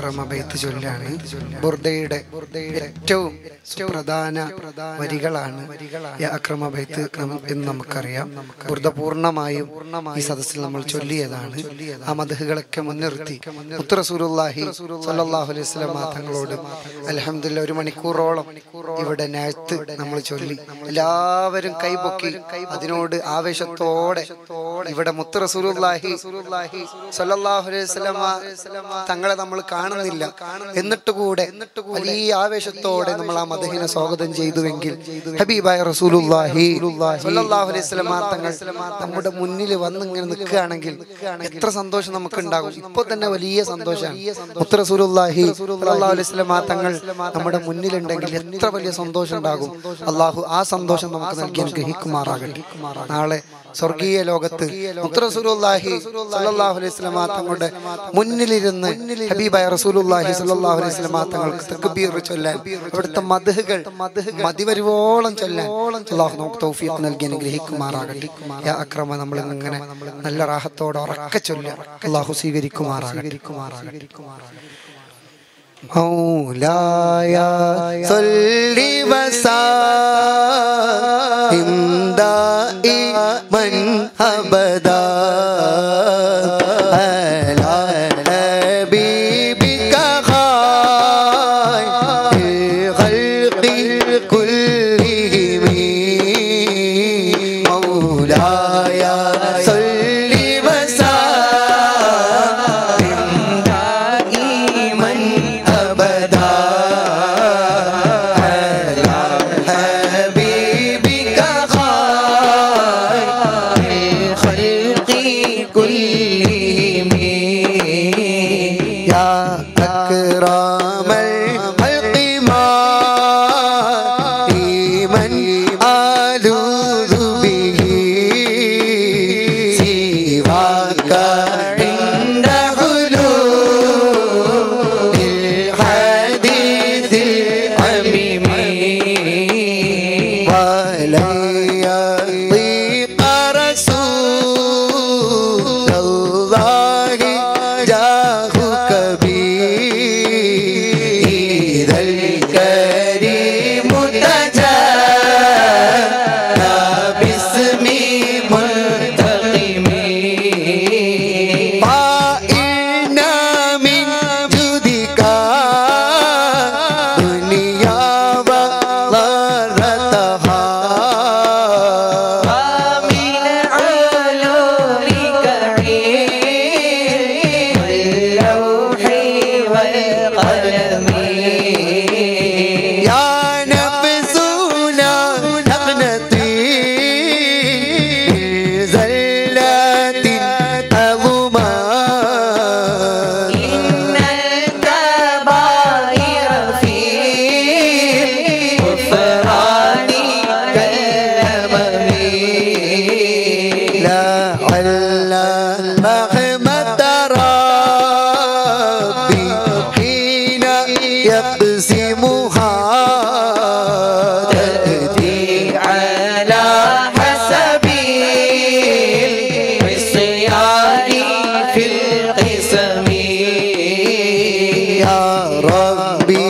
അക്രമ ബൈത്ത് ചൊല്ലാണ്. ബുർദയുടെ ഏറ്റവും പ്രധാന വരികളാണ് അക്രമബൈത്ത് അക്രമ ബൈത്ത് എന്ന് നമുക്കറിയാം. ബുർദ പൂർണമായും ഈ സദസ്സിൽ നമ്മൾ ചൊല്ലിയതാണ്. ആ മധുഹുകളൊക്കെ മുൻനിർത്തി. മുത്തറസൂലുല്ലാഹി സല്ലല്ലാഹു അലൈഹി വസല്ലം തങ്ങളോട് അലഹമില്ല ഒരു മണിക്കൂറോളം ഇവിടെ നാഴ്ത്ത് നമ്മൾ ചൊല്ലി. എല്ലാവരും കൈപൊക്കി അതിനോട് ആവേശത്തോടെ ഇവിടെ മുത്തറസൂലുല്ലാഹി സല്ലാഹു അലൈഹി വസല്ലം തങ്ങളെ നമ്മൾ കാണുന്നില്ല. എന്നിട്ട് കൂടെ വലിയ ആവേശത്തോടെ നമ്മൾ ആ മദഹിനെ സ്വാഗതം ചെയ്തുവെങ്കിൽ ഹബീബായ റസൂലുള്ളാഹി സ്വല്ലല്ലാഹു അലൈഹി വസല്ലം തങ്ങൾ നമ്മുടെ മുന്നിൽ വന്ന് ഇങ്ങനെ നിൽക്കുകയാണെങ്കിൽ എത്ര സന്തോഷം നമുക്ക് ഉണ്ടാകും ഇപ്പൊ തന്നെ വലിയ സന്തോഷമാണ്. മുത്ത റസൂലുള്ളാഹി സ്വല്ലല്ലാഹു അലൈഹി വസല്ലം തങ്ങൾ നമ്മുടെ മുന്നിലുണ്ടെങ്കിൽ എത്ര വലിയ സന്തോഷം ഉണ്ടാകും. അള്ളാഹു ആ സന്തോഷം നമുക്ക് നൽകി അനുഗ്രഹിക്കുമാറാകട്ടെ നാളെ സ്വർഗീയ ലോകത്ത് അലൈഹി തങ്ങളുടെ മുന്നിലിരുന്ന് ഹബീബായ അലൈഹി തങ്ങൾക്ക് തക്ബീർ ചൊല്ലാൻ അവിടുത്തെ മദ്ഹുകൾ മതിവരുവോളം ചൊല്ലാൻ അല്ലാഹു നമുക്ക് നൽകി അനുഗ്രഹിക്കുമാറാകട്ടെ. അക്രമ നമ്മൾ ഇങ്ങനെ നല്ല റാഹത്തോടെ ഉറക്ക ചൊല്ലുക. അല്ലാഹു സ്വീകരിക്കുമാറാകട്ടെ. മൗലായ സല്ലി വസാ أبدا. على نبيك خير خلقي كل bye رحمة ربي حين يقسمها تأتي على حسب العصيان في القسم يا ربي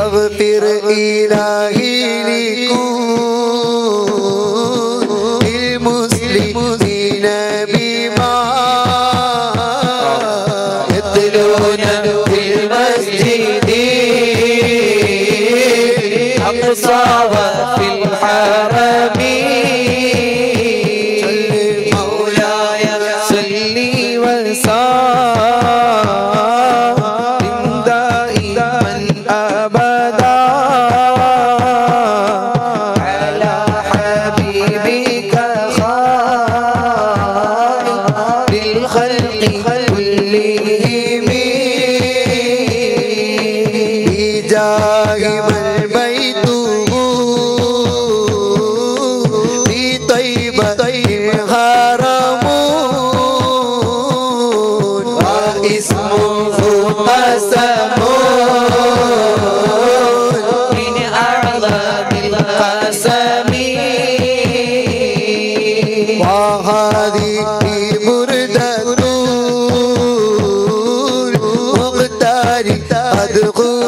أغفر إلهي لكل المسلمين بما يطلون في المسجد. أقصى وفي الحرمين أدخل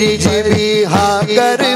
गिरिज बिहाकर